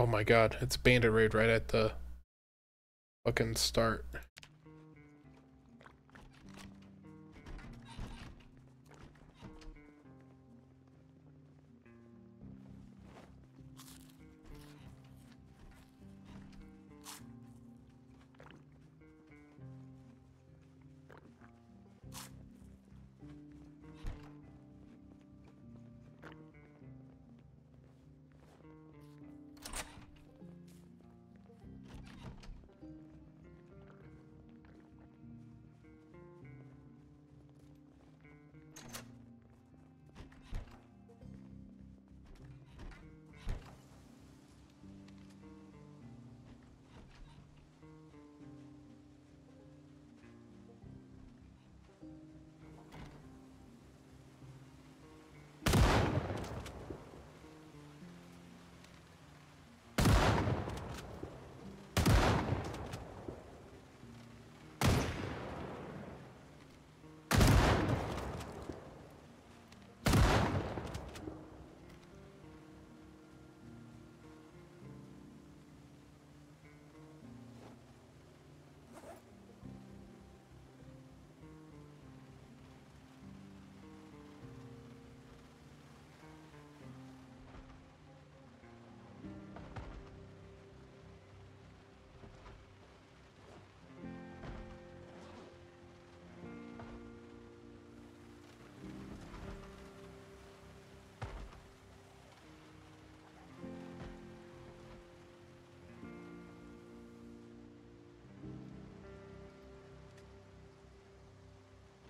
Oh my god, it's Bandit Raid right at the fucking start.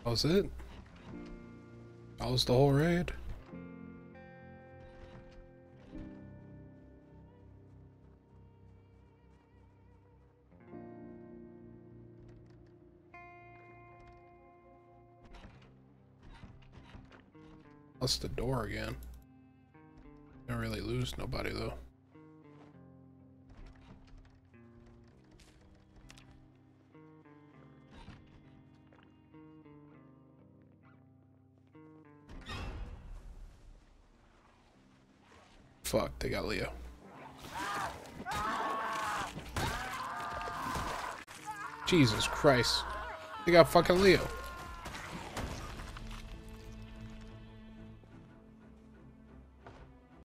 That was it? That was the whole raid? That's the door again. Don't really lose nobody though. Fuck, they got Leo. Jesus Christ. They got fucking Leo.